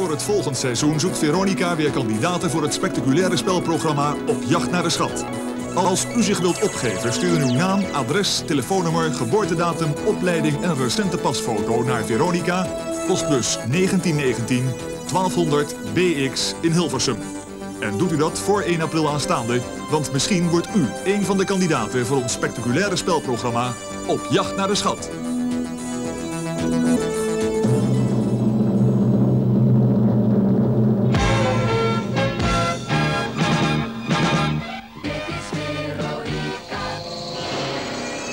voor het volgend seizoen zoekt Veronica weer kandidaten voor het spectaculaire spelprogramma Op Jacht naar de Schat. Als u zich wilt opgeven, stuur uw naam, adres, telefoonnummer, geboortedatum, opleiding en recente pasfoto naar Veronica, postbus 1919 1200 BX in Hilversum. En doet u dat voor 1 april aanstaande, want misschien wordt u een van de kandidaten voor ons spectaculaire spelprogramma Op Jacht naar de Schat.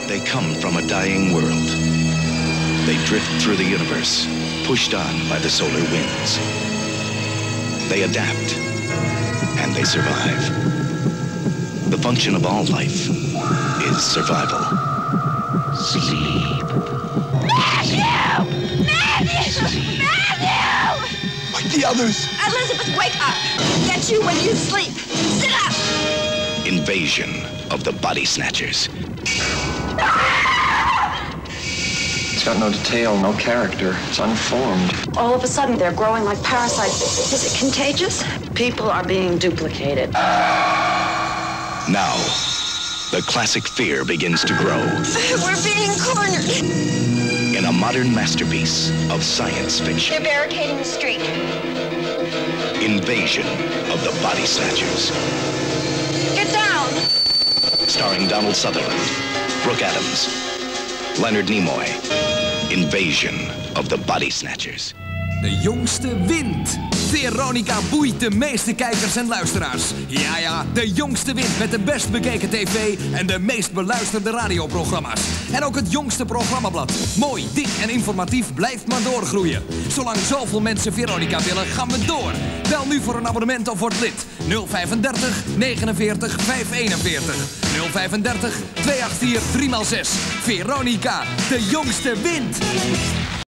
They come from a dying world. They drift through the universe, pushed on by the solar winds. They adapt, and they survive. The function of all life is survival. Sleep. Matthew! Matthew! Matthew! Like the others. Elizabeth, wake up! Get you when you sleep. Sit up! Invasion of the body snatchers. Got no detail, no character. It's unformed. All of a sudden, they're growing like parasites. Is it contagious? People are being duplicated. Now, the classic fear begins to grow We're being cornered. in a modern masterpiece of science fiction. They're barricading the street. Invasion of the Body Snatchers. Get down! Starring Donald Sutherland, Brooke Adams, Leonard Nimoy. Invasion of the Body Snatchers. De jongste wint. Veronica boeit de meeste kijkers en luisteraars. Ja, ja, de jongste wint met de best bekeken tv en de meest beluisterde radioprogramma's. En ook het jongste programmablad. Mooi, dik en informatief blijft maar doorgroeien. Zolang zoveel mensen Veronica willen, gaan we door. Bel nu voor een abonnement of word lid. 035 49 541. 035 284 3x6. Veronica, de jongste wint.